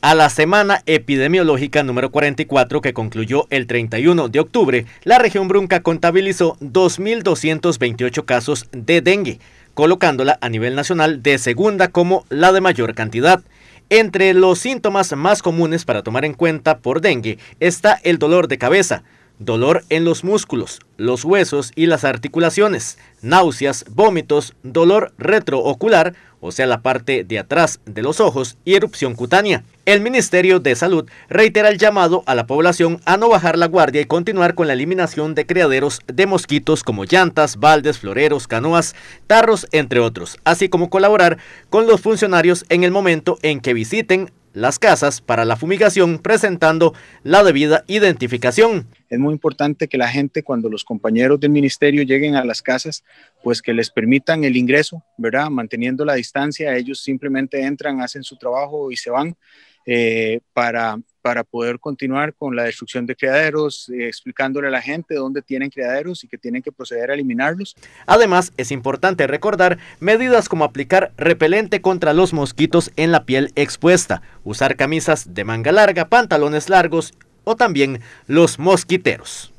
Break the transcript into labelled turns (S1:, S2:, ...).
S1: A la semana epidemiológica número 44 que concluyó el 31 de octubre, la región Brunca contabilizó 2.228 casos de dengue, colocándola a nivel nacional de segunda como la de mayor cantidad. Entre los síntomas más comunes para tomar en cuenta por dengue está el dolor de cabeza, dolor en los músculos, los huesos y las articulaciones, náuseas, vómitos, dolor retroocular, o sea la parte de atrás de los ojos, y erupción cutánea. El Ministerio de Salud reitera el llamado a la población a no bajar la guardia y continuar con la eliminación de criaderos de mosquitos como llantas, baldes, floreros, canoas, tarros, entre otros, así como colaborar con los funcionarios en el momento en que visiten las casas para la fumigación presentando la debida identificación.
S2: Es muy importante que la gente cuando los compañeros del ministerio lleguen a las casas, pues que les permitan el ingreso, ¿verdad? Manteniendo la distancia, ellos simplemente entran, hacen su trabajo y se van eh, para, para poder continuar con la destrucción de criaderos, eh, explicándole a la gente dónde tienen criaderos y que tienen que proceder a eliminarlos.
S1: Además, es importante recordar medidas como aplicar repelente contra los mosquitos en la piel expuesta, usar camisas de manga larga, pantalones largos o también los mosquiteros.